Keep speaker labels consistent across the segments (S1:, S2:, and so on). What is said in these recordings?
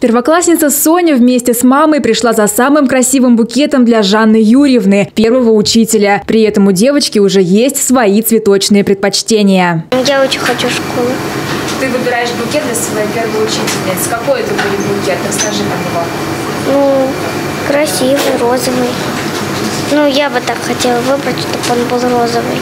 S1: Первоклассница Соня вместе с мамой пришла за самым красивым букетом для Жанны Юрьевны, первого учителя. При этом у девочки уже есть свои цветочные предпочтения.
S2: Я очень хочу школу.
S1: Ты выбираешь букет для своей первой учительницы. Какой это будет букет? Расскажи про него.
S2: Ну, красивый, розовый. Ну, я бы так хотела выбрать, чтобы он был розовый.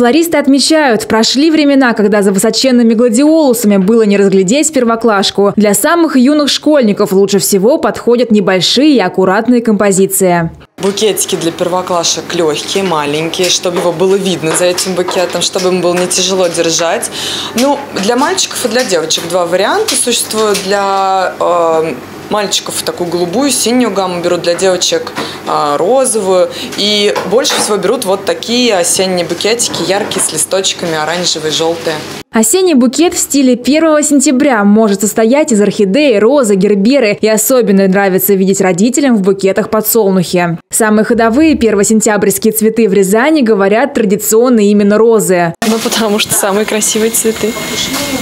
S1: Флористы отмечают, прошли времена, когда за высоченными гладиолусами было не разглядеть первоклашку. Для самых юных школьников лучше всего подходят небольшие и аккуратные композиции.
S3: Букетики для первоклашек легкие, маленькие, чтобы его было видно за этим букетом, чтобы ему было не тяжело держать. Ну, для мальчиков и для девочек два варианта существуют. Для э, мальчиков такую голубую, синюю гамму берут, для девочек э, розовую. И больше всего берут вот такие осенние букетики, яркие, с листочками, оранжевые, желтые.
S1: Осенний букет в стиле 1 сентября может состоять из орхидеи, розы, герберы и особенно нравится видеть родителям в букетах подсолнухи. Самые ходовые первосентябрьские цветы в Рязани говорят традиционно именно розы.
S4: Ну, потому что самые красивые цветы.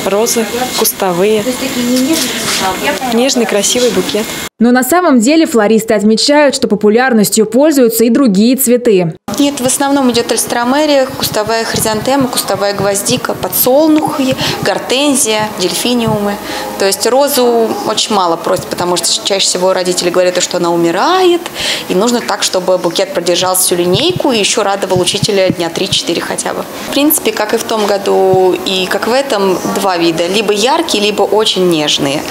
S4: Розы, кустовые. Нежный, красивый букет.
S1: Но на самом деле флористы отмечают, что популярностью пользуются и другие цветы.
S5: Нет, в основном идет альстромерия, кустовая хризантема, кустовая гвоздика, подсолнухи, гортензия, дельфиниумы. То есть розу очень мало просят, потому что чаще всего родители говорят, что она умирает, и нужно так, чтобы букет продержал всю линейку и еще радовал учителя дня 3-4 хотя бы. В принципе, как и в том году, и как в этом, два вида. Либо яркие, либо очень нежные.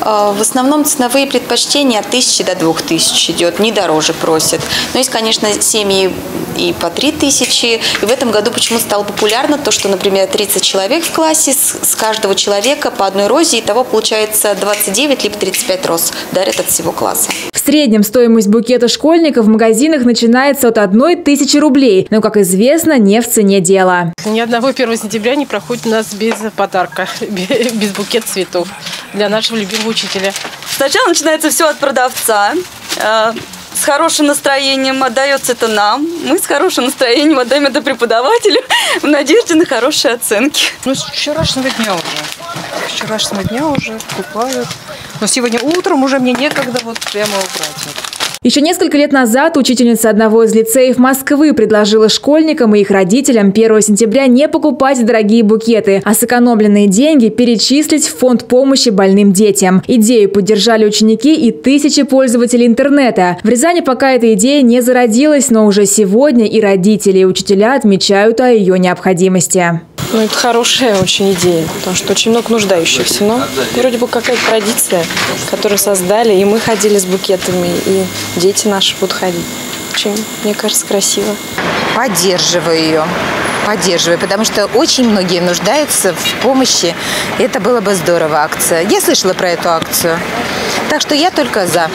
S5: Э, в основном ценовые предпочтения от 1000 до 2000 идет, не дороже просят. Но есть, конечно, семьи и по 3 тысячи. И в этом году почему стало популярно то, что, например, 30 человек в классе, с каждого человека по одной розе, и того получается 29 либо 35 роз дарят от всего класса.
S1: В среднем стоимость букета школьника в магазинах начинается от одной тысячи рублей. Но, как известно, не в цене дело.
S4: Ни одного 1 сентября не проходит у нас без подарка, без букета цветов для нашего любимого учителя.
S6: Сначала начинается все от продавца э, с хорошим настроением отдается это нам. Мы с хорошим настроением отдаем это преподавателю в надежде на хорошие оценки.
S7: Ну, с вчерашнего дня уже. С вчерашнего дня уже покупают. Но сегодня утром уже мне некогда вот прямо убрать.
S1: Еще несколько лет назад учительница одного из лицеев Москвы предложила школьникам и их родителям 1 сентября не покупать дорогие букеты, а сэкономленные деньги перечислить в фонд помощи больным детям. Идею поддержали ученики и тысячи пользователей интернета. В Рязани пока эта идея не зародилась, но уже сегодня и родители, и учителя отмечают о ее необходимости.
S4: Ну, это хорошая очень идея, потому что очень много нуждающихся. Но вроде бы какая-то традиция, которую создали, и мы ходили с букетами, и дети наши будут ходить. Очень, мне кажется, красиво.
S8: Поддерживаю ее. Поддерживаю, потому что очень многие нуждаются в помощи. Это было бы здорово акция. Я слышала про эту акцию. Так что я только за.